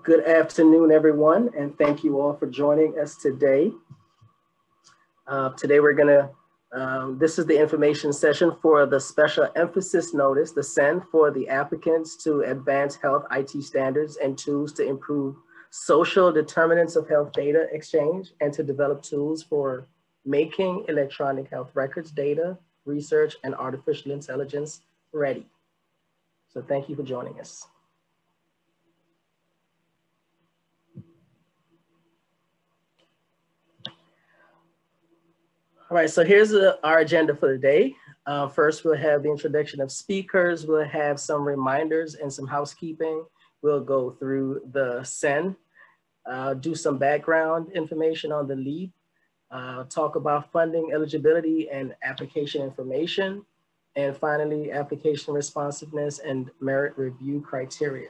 Good afternoon, everyone, and thank you all for joining us today. Uh, today we're gonna, um, this is the information session for the special emphasis notice, the SEND for the applicants to advance health IT standards and tools to improve social determinants of health data exchange and to develop tools for making electronic health records data, research, and artificial intelligence ready. So thank you for joining us. All right, so here's uh, our agenda for the day. Uh, first, we'll have the introduction of speakers. We'll have some reminders and some housekeeping. We'll go through the SEN, uh, do some background information on the LEAP, uh, talk about funding eligibility and application information, and finally, application responsiveness and merit review criteria.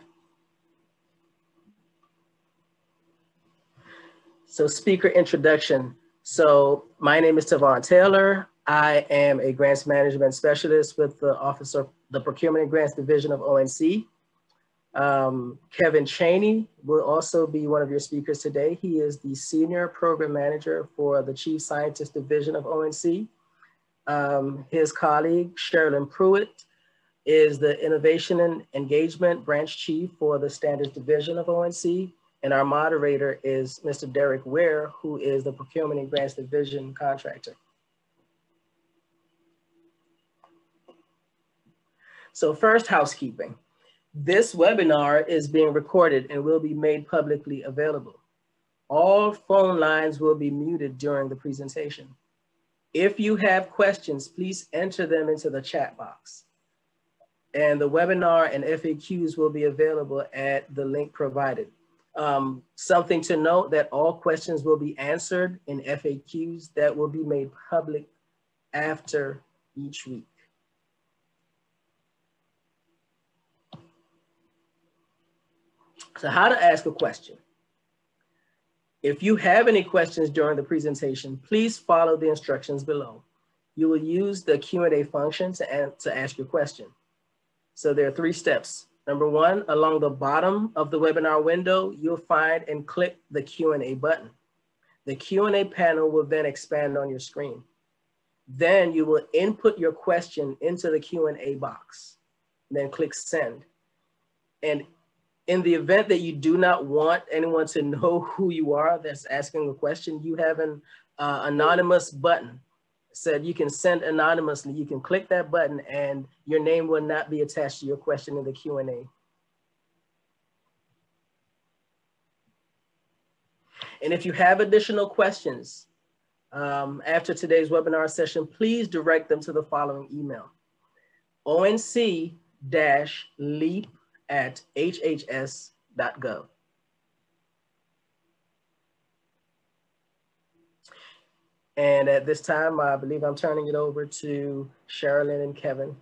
So speaker introduction. So my name is Tavon Taylor. I am a grants management specialist with the Office of the Procurement and Grants Division of ONC. Um, Kevin Chaney will also be one of your speakers today. He is the Senior Program Manager for the Chief Scientist Division of ONC. Um, his colleague, Sherilyn Pruitt, is the Innovation and Engagement Branch Chief for the Standards Division of ONC. And our moderator is Mr. Derek Ware, who is the Procurement and Grants Division contractor. So first, housekeeping. This webinar is being recorded and will be made publicly available. All phone lines will be muted during the presentation. If you have questions, please enter them into the chat box. And the webinar and FAQs will be available at the link provided. Um, something to note that all questions will be answered in FAQs that will be made public after each week. So how to ask a question. If you have any questions during the presentation, please follow the instructions below. You will use the Q&A function to, to ask your question. So there are three steps. Number one, along the bottom of the webinar window, you'll find and click the Q&A button. The Q&A panel will then expand on your screen. Then you will input your question into the Q&A box, then click send. And in the event that you do not want anyone to know who you are that's asking a question, you have an uh, anonymous button said you can send anonymously. You can click that button and your name will not be attached to your question in the Q&A. And if you have additional questions um, after today's webinar session, please direct them to the following email. onc-leap at hhs.gov. And at this time, I believe I'm turning it over to Sherilyn and Kevin.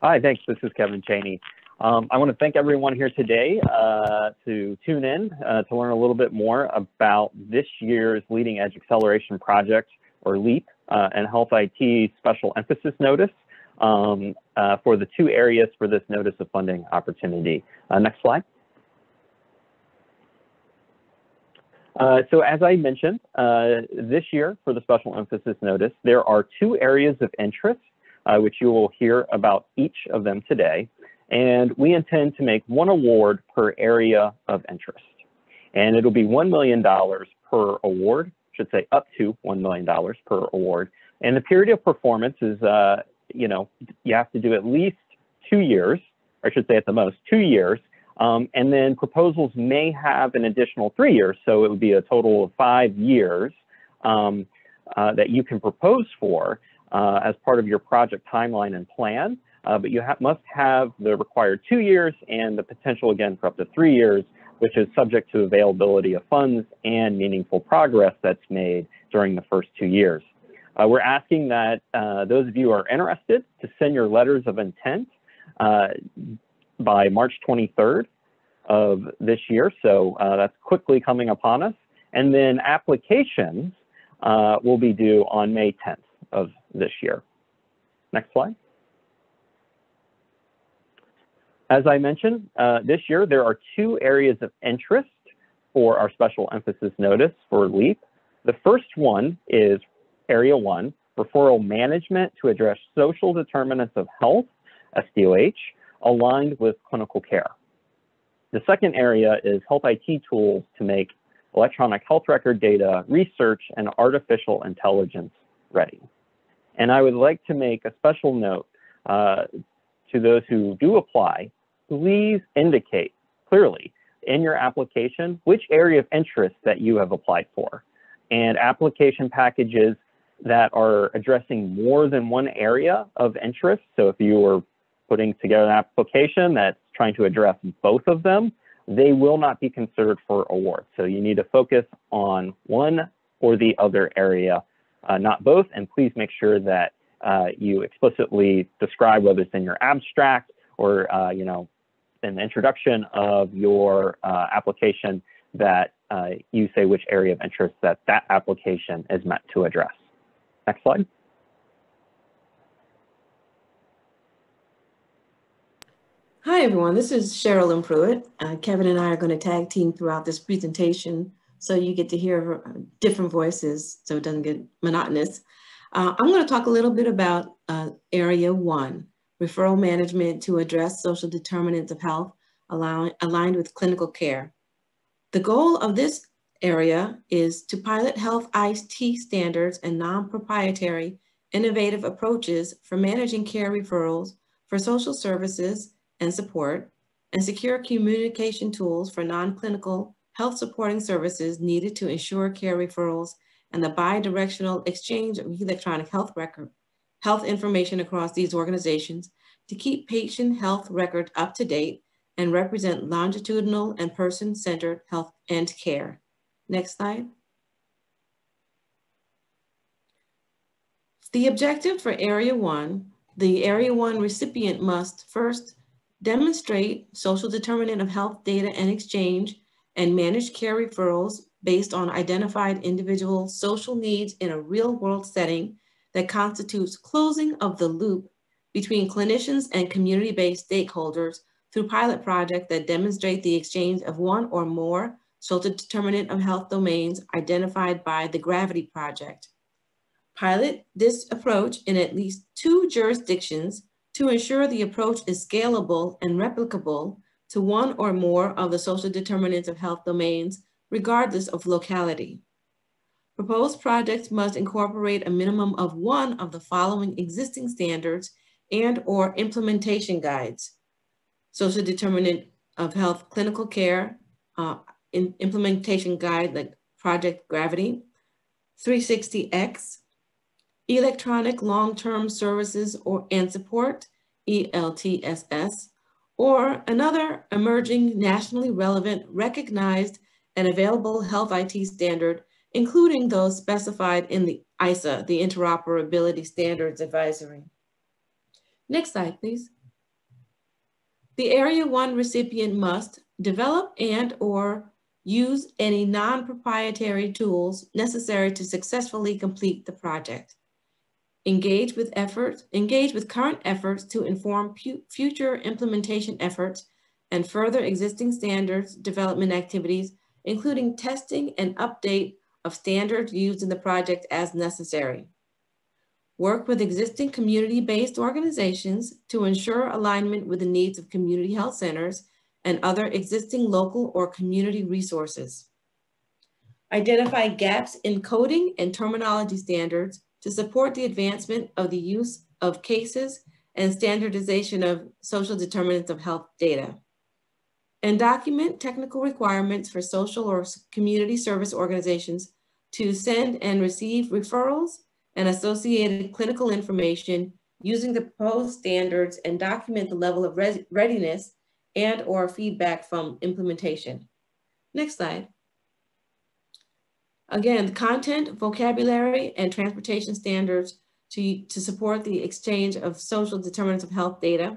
Hi, thanks. This is Kevin Chaney. Um, I want to thank everyone here today uh, to tune in uh, to learn a little bit more about this year's Leading Edge Acceleration Project, or LEAP, uh, and Health IT Special Emphasis Notice um, uh, for the two areas for this Notice of Funding opportunity. Uh, next slide. Uh, so as I mentioned, uh, this year for the special emphasis notice, there are two areas of interest, uh, which you will hear about each of them today. And we intend to make one award per area of interest. And it'll be $1 million per award, should say up to $1 million per award. And the period of performance is, uh, you know, you have to do at least two years, or I should say at the most two years, um, and then proposals may have an additional three years, so it would be a total of five years um, uh, that you can propose for uh, as part of your project timeline and plan. Uh, but you ha must have the required two years and the potential again for up to three years, which is subject to availability of funds and meaningful progress that's made during the first two years. Uh, we're asking that uh, those of you who are interested to send your letters of intent uh, by March 23rd of this year. So uh, that's quickly coming upon us. And then applications uh, will be due on May 10th of this year. Next slide. As I mentioned, uh, this year there are two areas of interest for our special emphasis notice for LEAP. The first one is Area 1, Referral Management to address social determinants of health, SDOH, aligned with clinical care. The second area is Health IT tools to make electronic health record data, research, and artificial intelligence ready. And I would like to make a special note uh, to those who do apply, please indicate clearly in your application which area of interest that you have applied for. And application packages that are addressing more than one area of interest, so if you are putting together an application that's trying to address both of them, they will not be considered for award. So you need to focus on one or the other area, uh, not both, and please make sure that uh, you explicitly describe whether it's in your abstract or, uh, you know, in the introduction of your uh, application that uh, you say which area of interest that that application is meant to address. Next slide. Hi, everyone. This is Cheryl Pruitt. Uh, Kevin and I are going to tag team throughout this presentation so you get to hear uh, different voices so it doesn't get monotonous. Uh, I'm going to talk a little bit about uh, Area 1, referral management to address social determinants of health aligned with clinical care. The goal of this area is to pilot health IT standards and non-proprietary innovative approaches for managing care referrals for social services and support, and secure communication tools for non-clinical health supporting services needed to ensure care referrals and the bi-directional exchange of electronic health record, health information across these organizations to keep patient health record up to date and represent longitudinal and person-centered health and care. Next slide. The objective for Area 1, the Area 1 recipient must first demonstrate social determinant of health data and exchange, and managed care referrals based on identified individual social needs in a real world setting that constitutes closing of the loop between clinicians and community-based stakeholders through pilot projects that demonstrate the exchange of one or more social determinant of health domains identified by the Gravity Project. Pilot this approach in at least two jurisdictions to ensure the approach is scalable and replicable to one or more of the social determinants of health domains, regardless of locality. Proposed projects must incorporate a minimum of one of the following existing standards and or implementation guides. Social determinant of health clinical care, uh, implementation guide like Project Gravity, 360X, electronic long-term services or and support, ELTSS, or another emerging nationally relevant, recognized, and available health IT standard, including those specified in the ISA, the Interoperability Standards Advisory. Next slide, please. The Area 1 recipient must develop and or use any non-proprietary tools necessary to successfully complete the project engage with efforts, engage with current efforts to inform future implementation efforts and further existing standards development activities, including testing and update of standards used in the project as necessary. Work with existing community-based organizations to ensure alignment with the needs of community health centers and other existing local or community resources. Identify gaps in coding and terminology standards to support the advancement of the use of cases and standardization of social determinants of health data. And document technical requirements for social or community service organizations to send and receive referrals and associated clinical information using the proposed standards and document the level of readiness and or feedback from implementation. Next slide. Again, content, vocabulary, and transportation standards to, to support the exchange of social determinants of health data.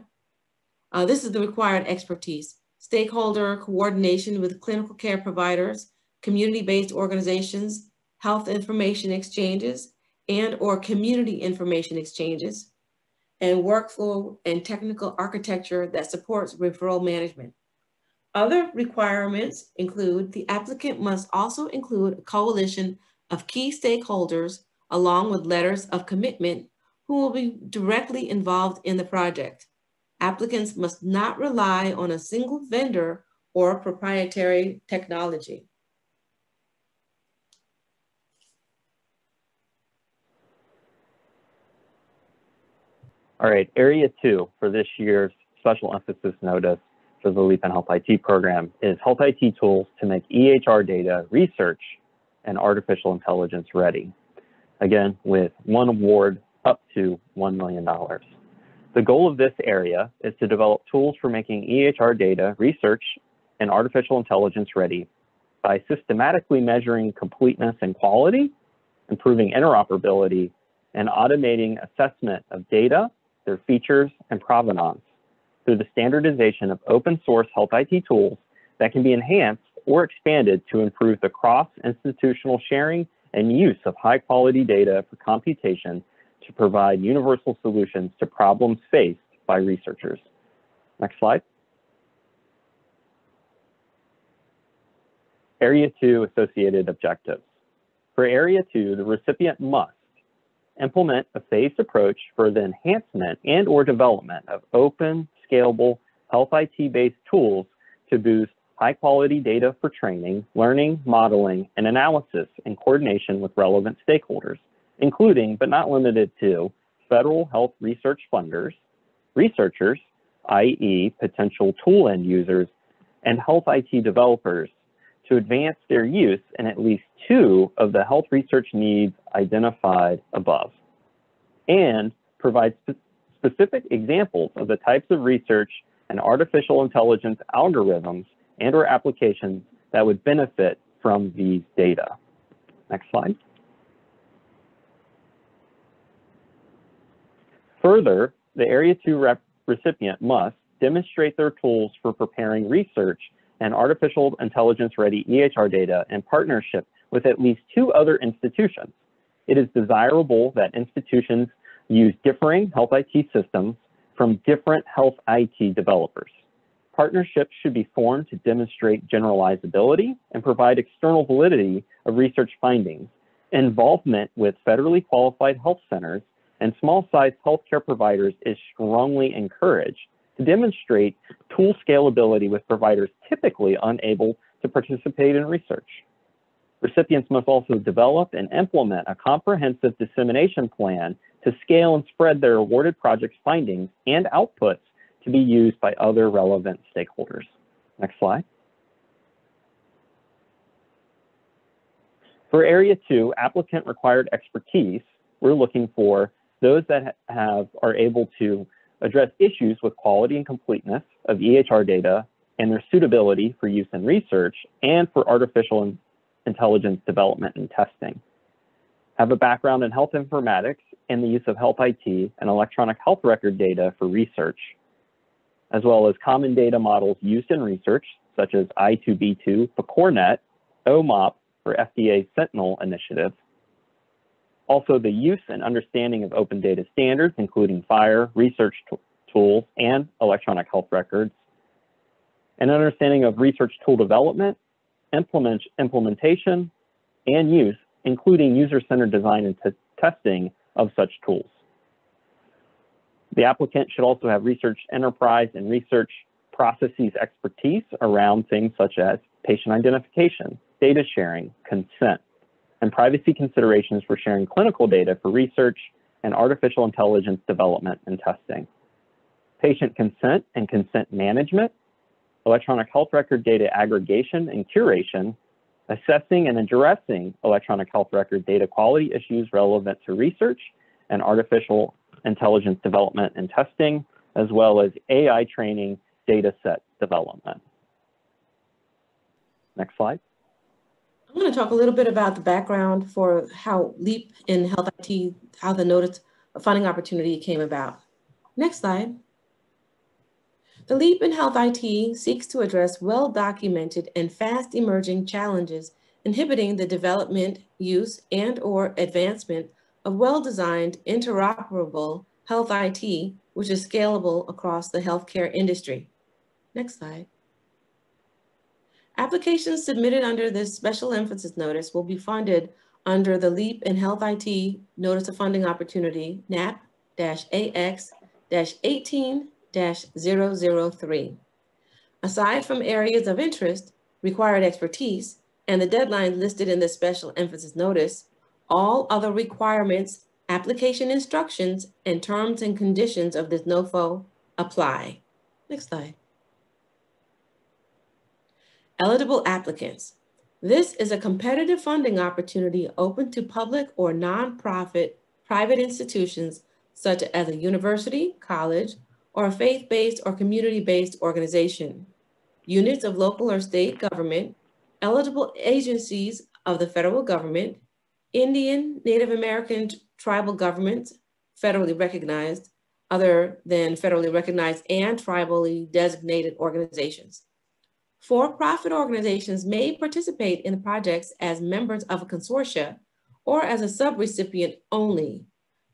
Uh, this is the required expertise. Stakeholder coordination with clinical care providers, community-based organizations, health information exchanges, and or community information exchanges. and workflow and technical architecture that supports referral management. Other requirements include the applicant must also include a coalition of key stakeholders along with letters of commitment who will be directly involved in the project. Applicants must not rely on a single vendor or proprietary technology. All right, area two for this year's special emphasis notice for the LEAP in Health IT program is Health IT tools to make EHR data research and artificial intelligence ready. Again, with one award up to $1 million. The goal of this area is to develop tools for making EHR data research and artificial intelligence ready by systematically measuring completeness and quality, improving interoperability, and automating assessment of data their features, and provenance through the standardization of open source health IT tools that can be enhanced or expanded to improve the cross-institutional sharing and use of high quality data for computation to provide universal solutions to problems faced by researchers. Next slide. Area two associated objectives. For area two, the recipient must implement a phased approach for the enhancement and or development of open, scalable, health IT-based tools to boost high quality data for training, learning, modeling, and analysis in coordination with relevant stakeholders, including but not limited to federal health research funders, researchers, i.e. potential tool end users, and health IT developers to advance their use in at least two of the health research needs identified above, and provide specific examples of the types of research and artificial intelligence algorithms and or applications that would benefit from these data. Next slide. Further, the Area 2 recipient must demonstrate their tools for preparing research and artificial intelligence ready EHR data in partnership with at least two other institutions. It is desirable that institutions use differing health IT systems from different health IT developers. Partnerships should be formed to demonstrate generalizability and provide external validity of research findings. Involvement with federally qualified health centers and small-sized healthcare providers is strongly encouraged to demonstrate tool scalability with providers typically unable to participate in research. Recipients must also develop and implement a comprehensive dissemination plan to scale and spread their awarded project's findings and outputs to be used by other relevant stakeholders. Next slide. For Area 2, applicant required expertise, we're looking for those that have are able to address issues with quality and completeness of EHR data and their suitability for use in research and for artificial intelligence development and testing. Have a background in health informatics and the use of health IT and electronic health record data for research, as well as common data models used in research, such as I2B2, PCORNet, OMOP for FDA Sentinel initiative, also the use and understanding of open data standards, including FHIR, research tools, and electronic health records, an understanding of research tool development, implement implementation, and use, including user-centered design and testing of such tools. The applicant should also have research enterprise and research processes expertise around things such as patient identification, data sharing, consent, and privacy considerations for sharing clinical data for research and artificial intelligence development and testing. Patient consent and consent management, electronic health record data aggregation and curation, assessing and addressing electronic health record data quality issues relevant to research and artificial intelligence development and testing, as well as AI training data set development. Next slide. I'm going to talk a little bit about the background for how LEAP in Health IT, how the notice funding opportunity came about. Next slide. The LEAP in Health IT seeks to address well-documented and fast emerging challenges inhibiting the development, use, and or advancement of well-designed interoperable health IT, which is scalable across the healthcare industry. Next slide. Applications submitted under this special emphasis notice will be funded under the LEAP and Health IT Notice of Funding Opportunity, NAP-AX-18-003. Aside from areas of interest, required expertise, and the deadlines listed in the special emphasis notice, all other requirements, application instructions, and terms and conditions of this NOFO apply. Next slide. Eligible applicants. This is a competitive funding opportunity open to public or nonprofit private institutions such as a university, college, or a faith-based or community-based organization, units of local or state government, eligible agencies of the federal government, Indian, Native American tribal governments, federally recognized, other than federally recognized and tribally designated organizations. For-profit organizations may participate in the projects as members of a consortia or as a subrecipient only.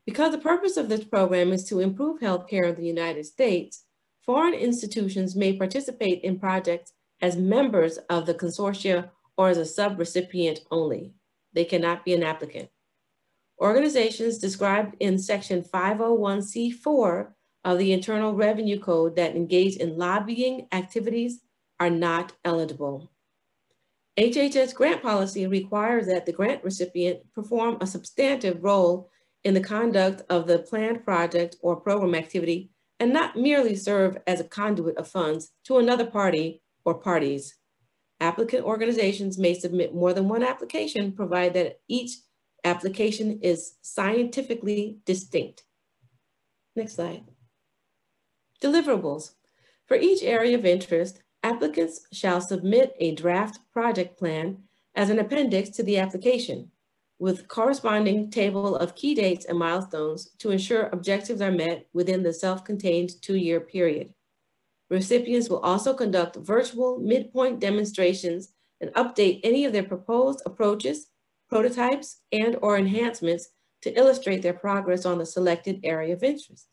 Because the purpose of this program is to improve healthcare in the United States, foreign institutions may participate in projects as members of the consortia or as a subrecipient only. They cannot be an applicant. Organizations described in section 501c4 of the Internal Revenue Code that engage in lobbying activities are not eligible. HHS grant policy requires that the grant recipient perform a substantive role in the conduct of the planned project or program activity and not merely serve as a conduit of funds to another party or parties. Applicant organizations may submit more than one application provided that each application is scientifically distinct. Next slide. Deliverables. For each area of interest, applicants shall submit a draft project plan as an appendix to the application with corresponding table of key dates and milestones to ensure objectives are met within the self-contained two-year period. Recipients will also conduct virtual midpoint demonstrations and update any of their proposed approaches, prototypes, and or enhancements to illustrate their progress on the selected area of interest.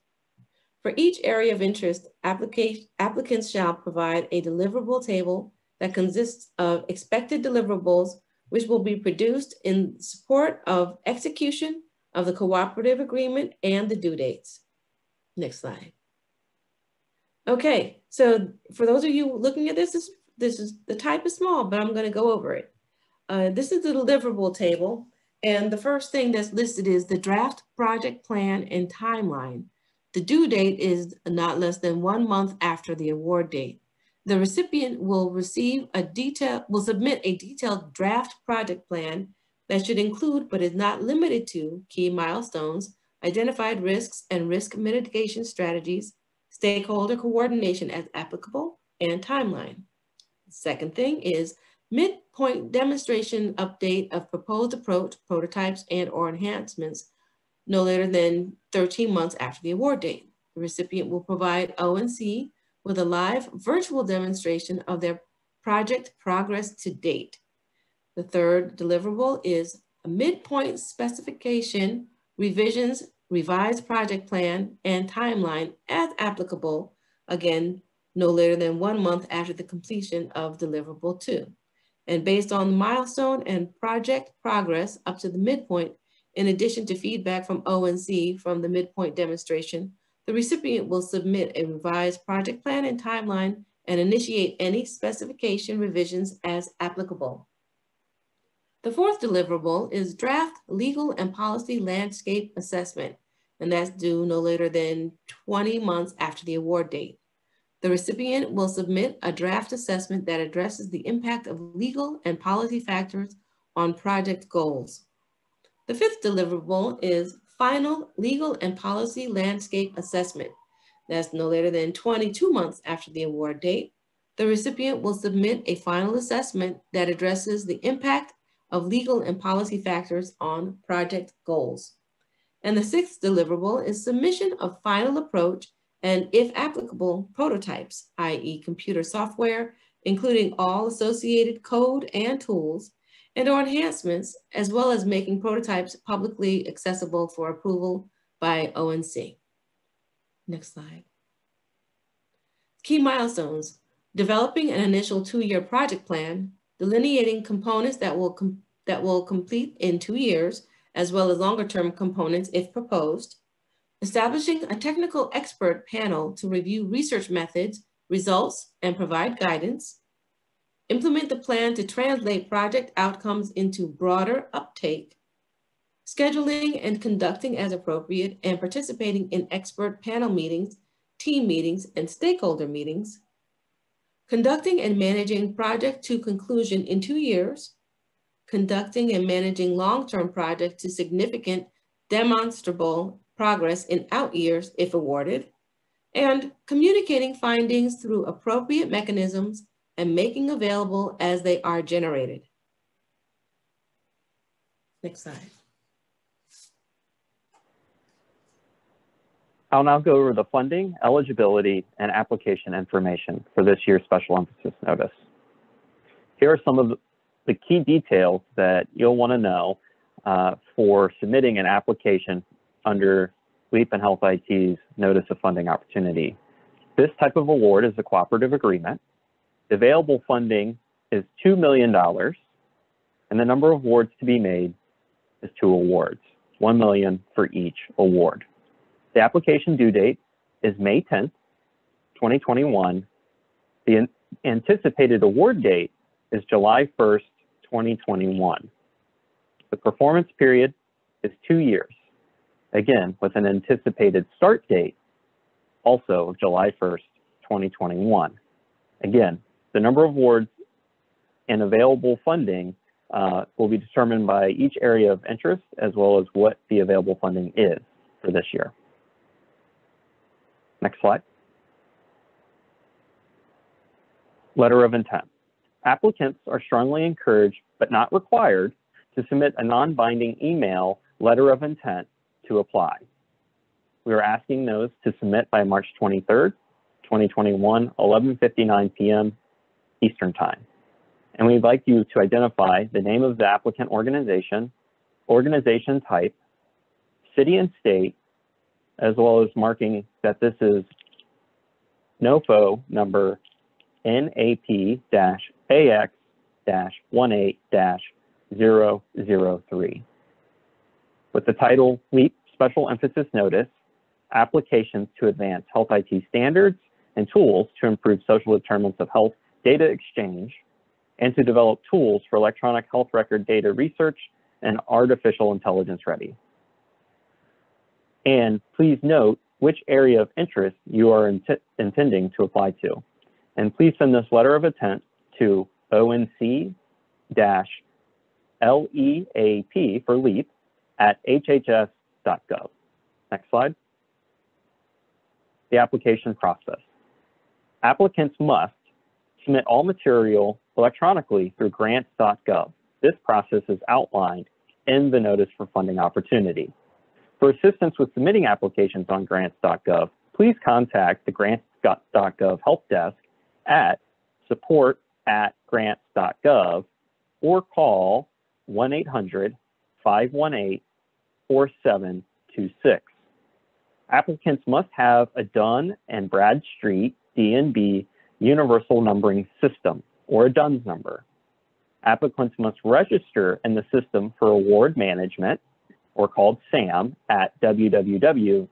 For each area of interest, applicants shall provide a deliverable table that consists of expected deliverables, which will be produced in support of execution of the cooperative agreement and the due dates. Next slide. Okay, so for those of you looking at this, this, this is the type is small, but I'm gonna go over it. Uh, this is the deliverable table. And the first thing that's listed is the draft project plan and timeline. The due date is not less than one month after the award date. The recipient will receive a detail, will submit a detailed draft project plan that should include, but is not limited to, key milestones, identified risks and risk mitigation strategies, stakeholder coordination as applicable, and timeline. Second thing is midpoint demonstration update of proposed approach, prototypes, and or enhancements no later than 13 months after the award date. The recipient will provide ONC with a live virtual demonstration of their project progress to date. The third deliverable is a midpoint specification, revisions, revised project plan, and timeline as applicable, again, no later than one month after the completion of deliverable two. And based on the milestone and project progress up to the midpoint, in addition to feedback from ONC from the midpoint demonstration, the recipient will submit a revised project plan and timeline and initiate any specification revisions as applicable. The fourth deliverable is draft legal and policy landscape assessment, and that's due no later than 20 months after the award date. The recipient will submit a draft assessment that addresses the impact of legal and policy factors on project goals. The fifth deliverable is final legal and policy landscape assessment. That's no later than 22 months after the award date. The recipient will submit a final assessment that addresses the impact of legal and policy factors on project goals. And the sixth deliverable is submission of final approach and if applicable, prototypes, i.e. computer software, including all associated code and tools and or enhancements, as well as making prototypes publicly accessible for approval by ONC. Next slide. Key milestones, developing an initial two-year project plan, delineating components that will, that will complete in two years, as well as longer-term components if proposed, establishing a technical expert panel to review research methods, results, and provide guidance, implement the plan to translate project outcomes into broader uptake, scheduling and conducting as appropriate, and participating in expert panel meetings, team meetings, and stakeholder meetings, conducting and managing project to conclusion in two years, conducting and managing long-term projects to significant demonstrable progress in out years if awarded, and communicating findings through appropriate mechanisms and making available as they are generated. Next slide. I'll now go over the funding, eligibility, and application information for this year's special emphasis notice. Here are some of the key details that you'll want to know uh, for submitting an application under LEAP and Health IT's Notice of Funding Opportunity. This type of award is a cooperative agreement. The available funding is $2 million, and the number of awards to be made is two awards, 1 million for each award. The application due date is May 10th, 2021. The anticipated award date is July 1st, 2021. The performance period is two years, again, with an anticipated start date also July 1st, 2021. Again, the number of awards and available funding uh, will be determined by each area of interest as well as what the available funding is for this year. Next slide. Letter of intent. Applicants are strongly encouraged, but not required, to submit a non-binding email letter of intent to apply. We are asking those to submit by March 23rd, 2021, 11.59 p.m. Eastern Time. And we'd like you to identify the name of the applicant organization, organization type, city and state, as well as marking that this is NOFO number NAP-AX-18-003. With the title LEAP Special Emphasis Notice, Applications to Advance Health IT Standards and Tools to Improve Social Determinants of Health Data Exchange, and to develop tools for electronic health record data research and artificial intelligence ready. And please note which area of interest you are int intending to apply to. And please send this letter of intent to ONC-LEAP for LEAP at hhs.gov. Next slide. The application process. Applicants must submit all material electronically through grants.gov. This process is outlined in the Notice for Funding Opportunity. For assistance with submitting applications on grants.gov, please contact the grants.gov help desk at support at grants.gov or call 1-800-518-4726. Applicants must have a Dun and Bradstreet DNB Universal Numbering System, or a DUNS number. Applicants must register in the system for award management or called SAM at www.sam.gov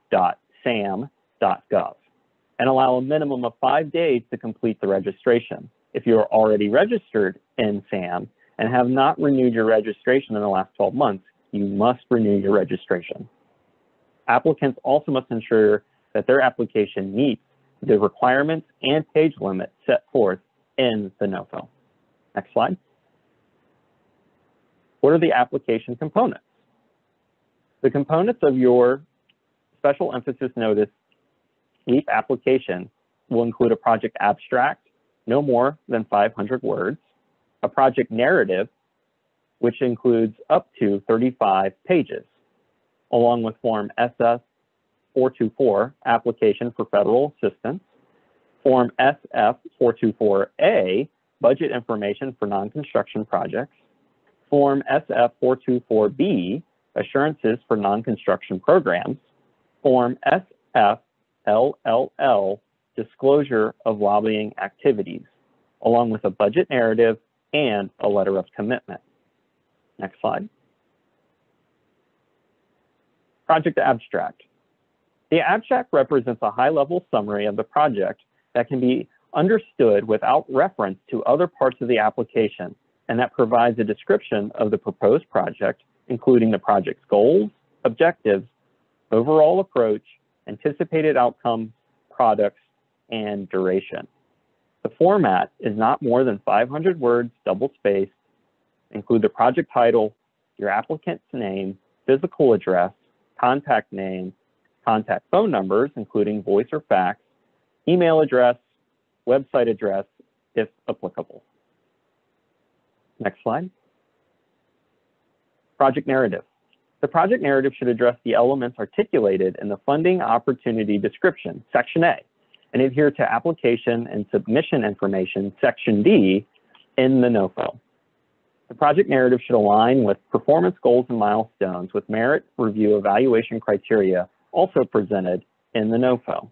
and allow a minimum of five days to complete the registration. If you are already registered in SAM and have not renewed your registration in the last 12 months, you must renew your registration. Applicants also must ensure that their application meets the requirements and page limits set forth in the NOFO. Next slide. What are the application components? The components of your special emphasis notice LEAP application will include a project abstract, no more than 500 words, a project narrative, which includes up to 35 pages, along with Form SF 424, Application for Federal Assistance, Form SF 424A, Budget Information for Non-Construction Projects, Form SF 424B, assurances for non-construction programs, Form SF LLL disclosure of lobbying activities, along with a budget narrative and a letter of commitment. Next slide. Project abstract. The abstract represents a high-level summary of the project that can be understood without reference to other parts of the application, and that provides a description of the proposed project, including the project's goals, objectives, overall approach, anticipated outcomes, products, and duration. The format is not more than 500 words, double-spaced, include the project title, your applicant's name, physical address, contact name, contact phone numbers, including voice or fax, email address, website address, if applicable. Next slide. Project narrative. The project narrative should address the elements articulated in the funding opportunity description, Section A, and adhere to application and submission information, Section D, in the NOFO. The project narrative should align with performance goals and milestones with merit review evaluation criteria also presented in the NOFO.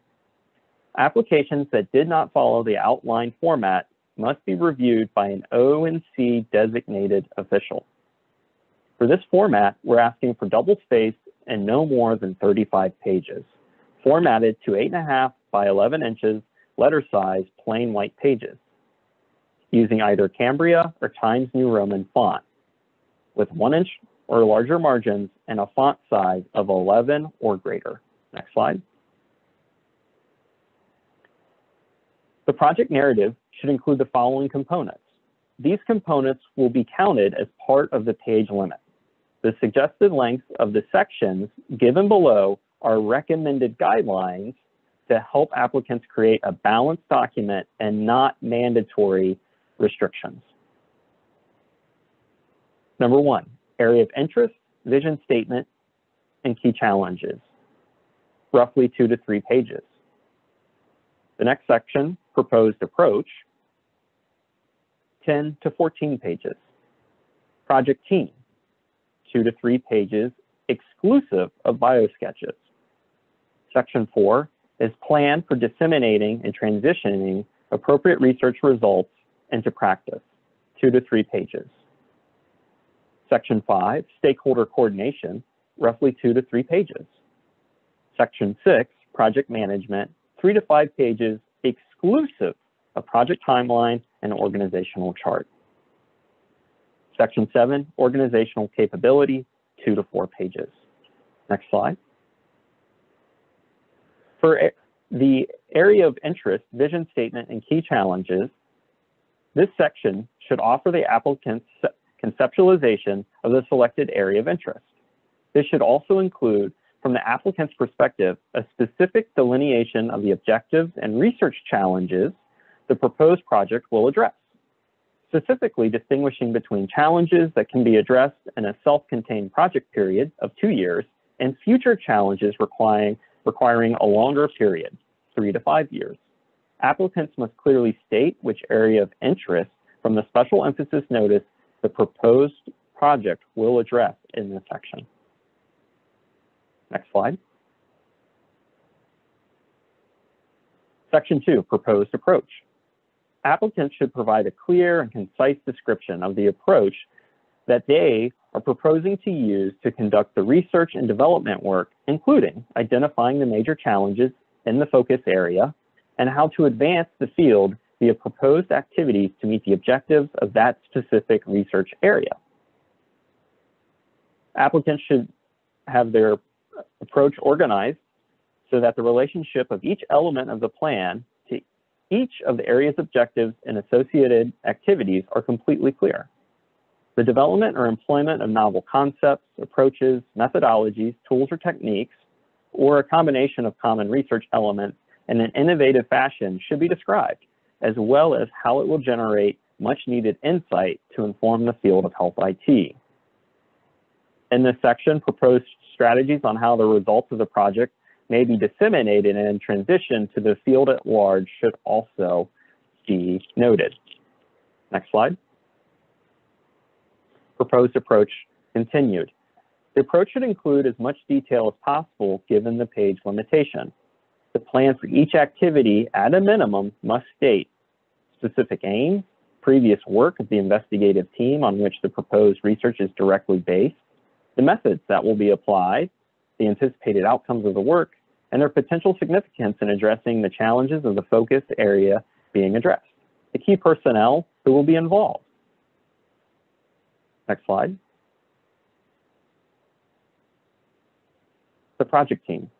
Applications that did not follow the outlined format must be reviewed by an ONC designated official. For this format, we're asking for double space and no more than 35 pages, formatted to 8.5 by 11 inches, letter size, plain white pages, using either Cambria or Times New Roman font, with one inch or larger margins and a font size of 11 or greater. Next slide. The project narrative should include the following components. These components will be counted as part of the page limit. The suggested length of the sections given below are recommended guidelines to help applicants create a balanced document and not mandatory restrictions. Number one, area of interest, vision statement, and key challenges, roughly two to three pages. The next section, proposed approach, 10 to 14 pages. Project team, two to three pages exclusive of biosketches. Section four is plan for disseminating and transitioning appropriate research results into practice, two to three pages. Section five, stakeholder coordination, roughly two to three pages. Section six, project management, three to five pages exclusive of project timeline and organizational chart. Section seven, organizational capability, two to four pages. Next slide. For the area of interest, vision statement, and key challenges, this section should offer the applicant's conceptualization of the selected area of interest. This should also include, from the applicant's perspective, a specific delineation of the objectives and research challenges the proposed project will address, specifically distinguishing between challenges that can be addressed in a self-contained project period of two years and future challenges requiring, requiring a longer period, three to five years applicants must clearly state which area of interest from the special emphasis notice the proposed project will address in this section. Next slide. Section two, proposed approach. Applicants should provide a clear and concise description of the approach that they are proposing to use to conduct the research and development work, including identifying the major challenges in the focus area, and how to advance the field via proposed activities to meet the objectives of that specific research area. Applicants should have their approach organized so that the relationship of each element of the plan to each of the area's objectives and associated activities are completely clear. The development or employment of novel concepts, approaches, methodologies, tools, or techniques, or a combination of common research elements in an innovative fashion should be described, as well as how it will generate much needed insight to inform the field of health IT. In this section, proposed strategies on how the results of the project may be disseminated and transitioned to the field at large should also be noted. Next slide. Proposed approach continued. The approach should include as much detail as possible given the page limitation. The plan for each activity at a minimum must state specific aims, previous work of the investigative team on which the proposed research is directly based, the methods that will be applied, the anticipated outcomes of the work, and their potential significance in addressing the challenges of the focus area being addressed, the key personnel who will be involved. Next slide. The project team.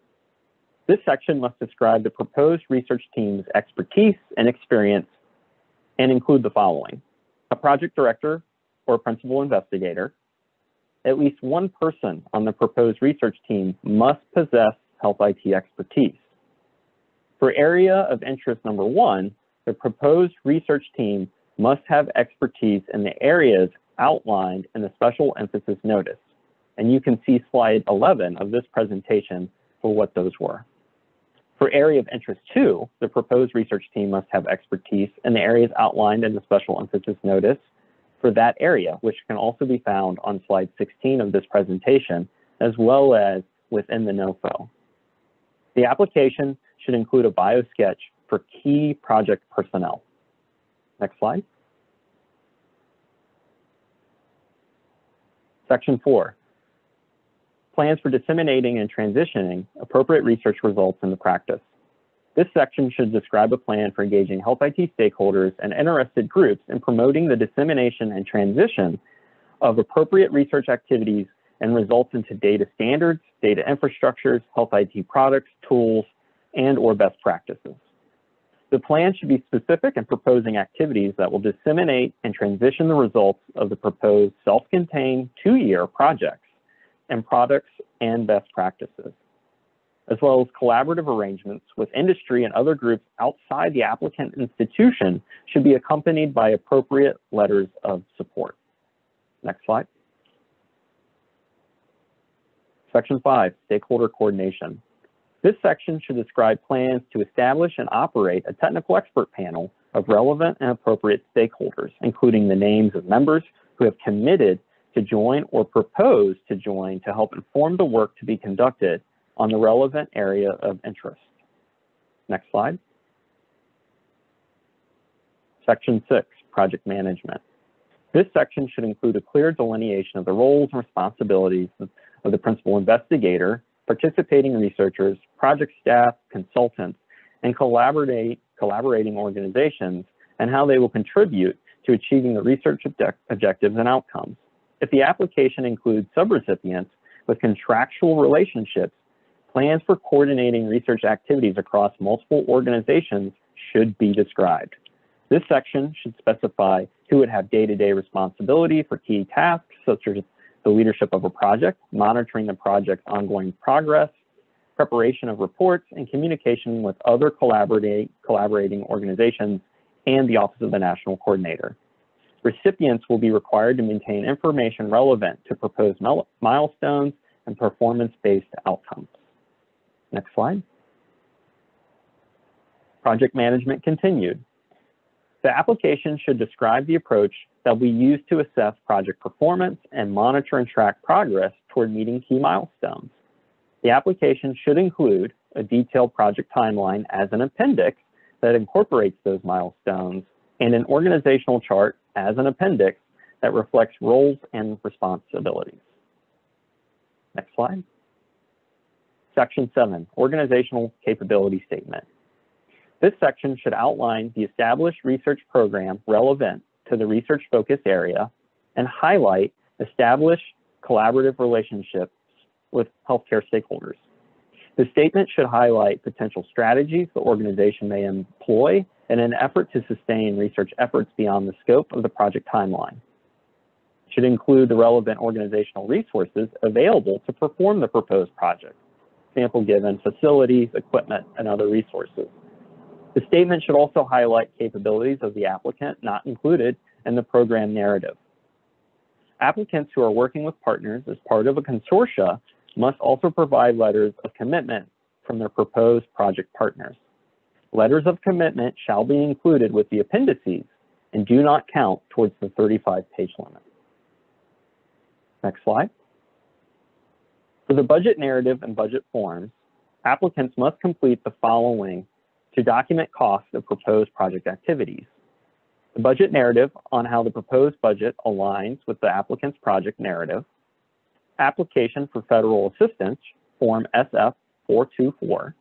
This section must describe the proposed research team's expertise and experience and include the following. A project director or principal investigator. At least one person on the proposed research team must possess health IT expertise. For area of interest number one, the proposed research team must have expertise in the areas outlined in the special emphasis notice. And you can see slide 11 of this presentation for what those were. For area of interest two, the proposed research team must have expertise in the areas outlined in the special emphasis notice for that area, which can also be found on slide 16 of this presentation, as well as within the NOFO. The application should include a bio sketch for key project personnel. Next slide. Section four, plans for disseminating and transitioning appropriate research results into practice. This section should describe a plan for engaging health IT stakeholders and interested groups in promoting the dissemination and transition of appropriate research activities and results into data standards, data infrastructures, health IT products, tools, and or best practices. The plan should be specific in proposing activities that will disseminate and transition the results of the proposed self-contained two-year projects and products and best practices, as well as collaborative arrangements with industry and other groups outside the applicant institution should be accompanied by appropriate letters of support. Next slide. Section 5, Stakeholder Coordination. This section should describe plans to establish and operate a technical expert panel of relevant and appropriate stakeholders, including the names of members who have committed to join or propose to join to help inform the work to be conducted on the relevant area of interest. Next slide. Section 6, Project Management. This section should include a clear delineation of the roles and responsibilities of the principal investigator, participating researchers, project staff, consultants, and collaborating organizations, and how they will contribute to achieving the research objectives and outcomes. If the application includes subrecipients with contractual relationships, plans for coordinating research activities across multiple organizations should be described. This section should specify who would have day-to-day -day responsibility for key tasks, such as the leadership of a project, monitoring the project's ongoing progress, preparation of reports, and communication with other collaborating organizations and the Office of the National Coordinator. Recipients will be required to maintain information relevant to proposed milestones and performance-based outcomes. Next slide. Project management continued. The application should describe the approach that we use to assess project performance and monitor and track progress toward meeting key milestones. The application should include a detailed project timeline as an appendix that incorporates those milestones and an organizational chart as an appendix that reflects roles and responsibilities. Next slide. Section 7, Organizational Capability Statement. This section should outline the established research program relevant to the research focus area and highlight established collaborative relationships with healthcare stakeholders. The statement should highlight potential strategies the organization may employ in an effort to sustain research efforts beyond the scope of the project timeline. It should include the relevant organizational resources available to perform the proposed project, sample given facilities, equipment, and other resources. The statement should also highlight capabilities of the applicant not included in the program narrative. Applicants who are working with partners as part of a consortia must also provide letters of commitment from their proposed project partners. Letters of commitment shall be included with the appendices and do not count towards the 35 page limit. Next slide. For the budget narrative and budget forms, applicants must complete the following to document costs of proposed project activities. The budget narrative on how the proposed budget aligns with the applicant's project narrative, application for federal assistance, Form SF424,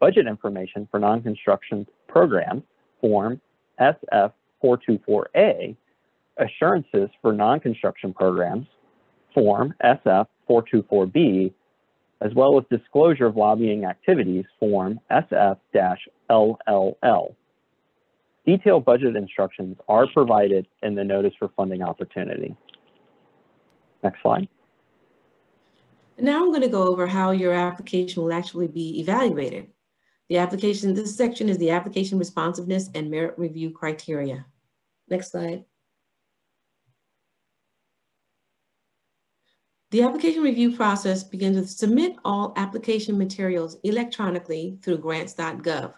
budget information for non-construction programs, Form SF424A, assurances for non-construction programs, Form SF424B, as well as disclosure of lobbying activities, Form SF-LLL. Detailed budget instructions are provided in the Notice for Funding Opportunity. Next slide. Now I'm going to go over how your application will actually be evaluated. The application, this section is the application responsiveness and merit review criteria. Next slide. The application review process begins with submit all application materials electronically through grants.gov.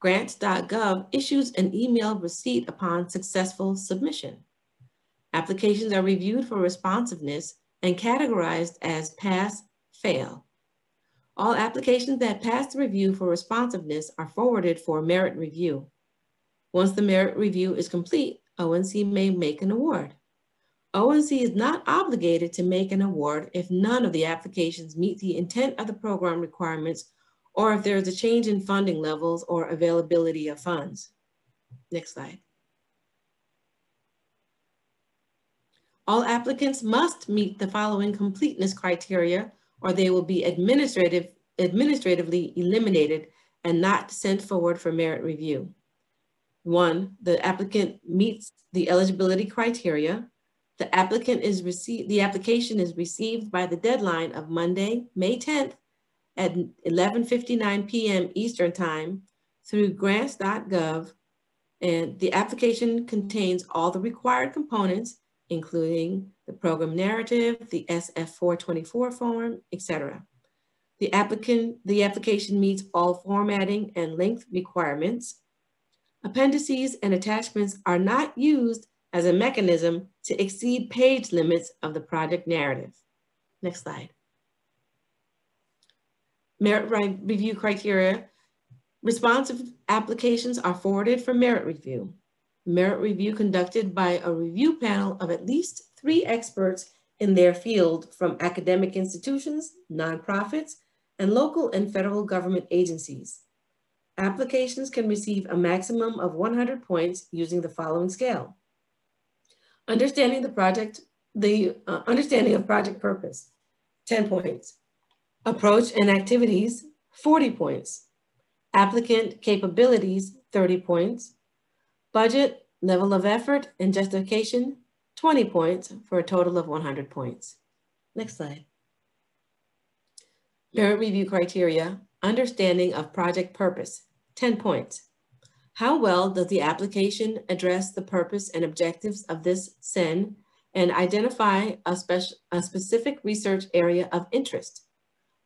Grants.gov issues an email receipt upon successful submission. Applications are reviewed for responsiveness and categorized as pass, fail. All applications that pass the review for responsiveness are forwarded for merit review. Once the merit review is complete, ONC may make an award. ONC is not obligated to make an award if none of the applications meet the intent of the program requirements or if there is a change in funding levels or availability of funds. Next slide. All applicants must meet the following completeness criteria or they will be administrative, administratively eliminated and not sent forward for merit review. One, the applicant meets the eligibility criteria. The applicant is received, the application is received by the deadline of Monday, May 10th at 11.59 p.m. Eastern time through grants.gov. And the application contains all the required components, including the program narrative, the SF424 form, etc. The applicant, the application meets all formatting and length requirements. Appendices and attachments are not used as a mechanism to exceed page limits of the project narrative. Next slide. Merit review criteria. Responsive applications are forwarded for merit review. Merit review conducted by a review panel of at least three experts in their field from academic institutions, nonprofits, and local and federal government agencies. Applications can receive a maximum of 100 points using the following scale. Understanding the project, the uh, understanding of project purpose, 10 points. Approach and activities, 40 points. Applicant capabilities, 30 points. Budget, level of effort, and justification, 20 points for a total of 100 points. Next slide. Merit review criteria, understanding of project purpose, 10 points. How well does the application address the purpose and objectives of this SEN and identify a, special, a specific research area of interest?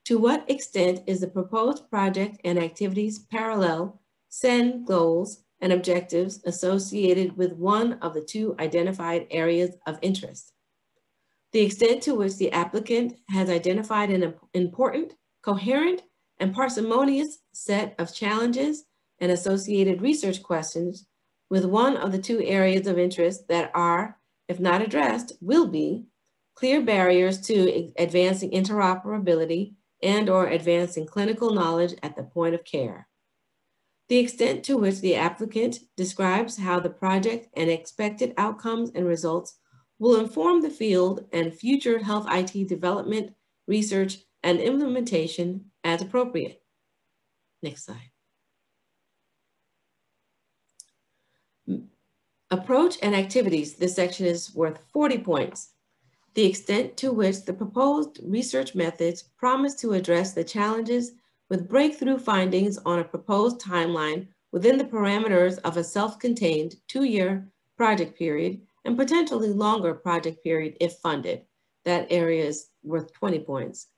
To what extent is the proposed project and activities parallel SEN goals and objectives associated with one of the two identified areas of interest? The extent to which the applicant has identified an important, coherent, and parsimonious set of challenges and associated research questions with one of the two areas of interest that are, if not addressed, will be clear barriers to advancing interoperability and or advancing clinical knowledge at the point of care. The extent to which the applicant describes how the project and expected outcomes and results will inform the field and future health IT development, research, and implementation as appropriate. Next slide. Approach and activities, this section is worth 40 points. The extent to which the proposed research methods promise to address the challenges with breakthrough findings on a proposed timeline within the parameters of a self-contained two-year project period and potentially longer project period if funded. That area is worth 20 points.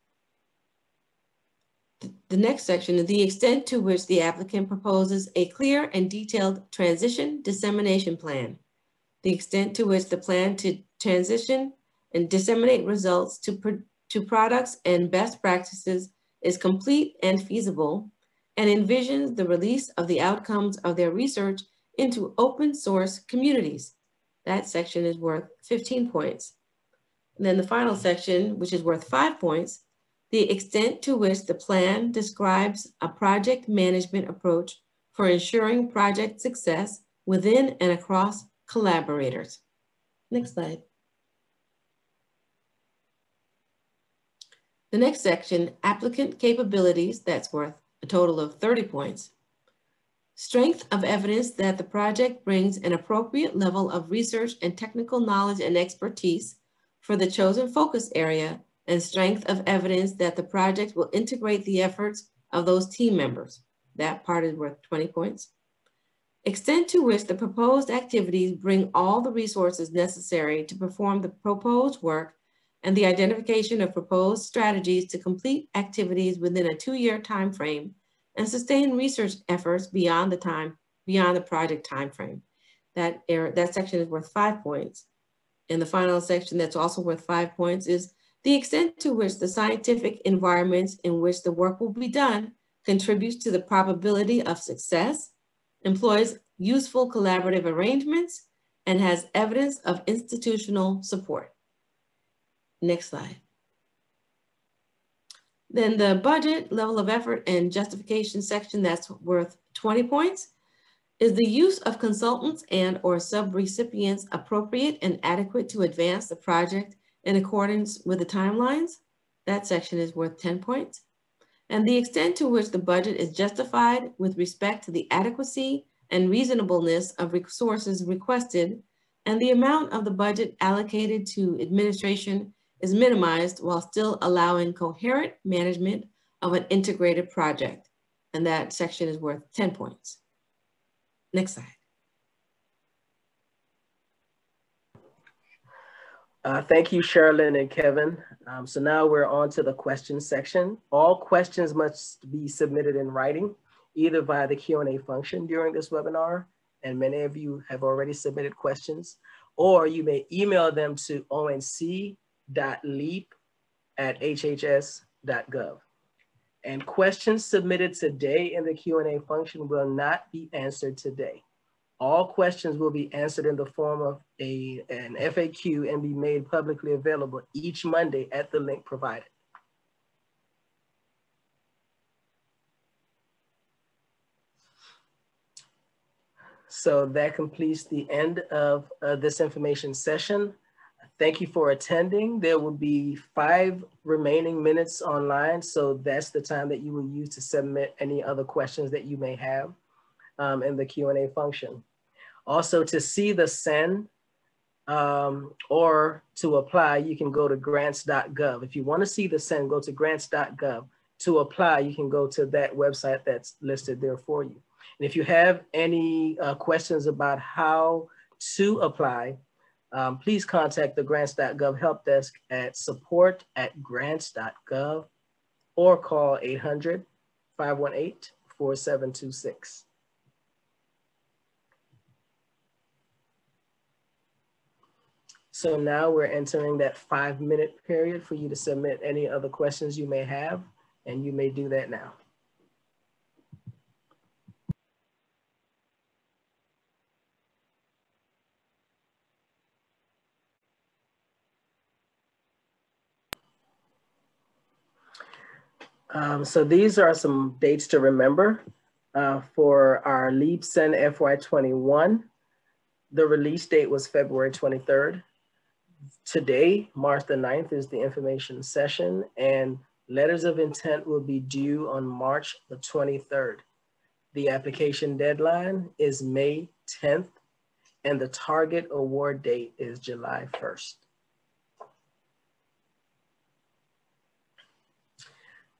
The next section is the extent to which the applicant proposes a clear and detailed transition dissemination plan. The extent to which the plan to transition and disseminate results to, to products and best practices is complete and feasible and envisions the release of the outcomes of their research into open source communities. That section is worth 15 points. And then the final section, which is worth five points, the extent to which the plan describes a project management approach for ensuring project success within and across collaborators. Next slide. The next section, applicant capabilities, that's worth a total of 30 points. Strength of evidence that the project brings an appropriate level of research and technical knowledge and expertise for the chosen focus area and strength of evidence that the project will integrate the efforts of those team members. That part is worth 20 points. Extent to which the proposed activities bring all the resources necessary to perform the proposed work and the identification of proposed strategies to complete activities within a two-year time frame and sustain research efforts beyond the time, beyond the project timeframe. That, error, that section is worth five points. And the final section that's also worth five points is the extent to which the scientific environments in which the work will be done contributes to the probability of success, employs useful collaborative arrangements, and has evidence of institutional support. Next slide. Then the budget, level of effort, and justification section that's worth 20 points. Is the use of consultants and or sub-recipients appropriate and adequate to advance the project in accordance with the timelines? That section is worth 10 points. And the extent to which the budget is justified with respect to the adequacy and reasonableness of resources requested and the amount of the budget allocated to administration is minimized while still allowing coherent management of an integrated project. And that section is worth 10 points. Next slide. Uh, thank you, Sherilyn and Kevin. Um, so now we're on to the questions section. All questions must be submitted in writing, either via the Q&A function during this webinar, and many of you have already submitted questions, or you may email them to onc leap at hhs.gov. And questions submitted today in the Q&A function will not be answered today. All questions will be answered in the form of a, an FAQ and be made publicly available each Monday at the link provided. So that completes the end of uh, this information session. Thank you for attending. There will be five remaining minutes online. So that's the time that you will use to submit any other questions that you may have um, in the Q&A function. Also to see the SEN um, or to apply, you can go to grants.gov. If you wanna see the SEN, go to grants.gov. To apply, you can go to that website that's listed there for you. And if you have any uh, questions about how to apply, um, please contact the grants.gov help desk at support at grants.gov or call 800 518 4726. So now we're entering that five minute period for you to submit any other questions you may have, and you may do that now. Um, so these are some dates to remember uh, for our LEAP-SEN FY21. The release date was February 23rd. Today, March the 9th is the information session and letters of intent will be due on March the 23rd. The application deadline is May 10th and the target award date is July 1st.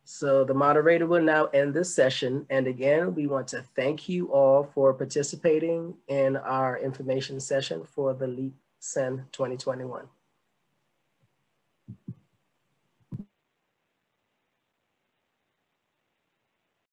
So the moderator will now end this session. And again, we want to thank you all for participating in our information session for the LEAP SEN 2021.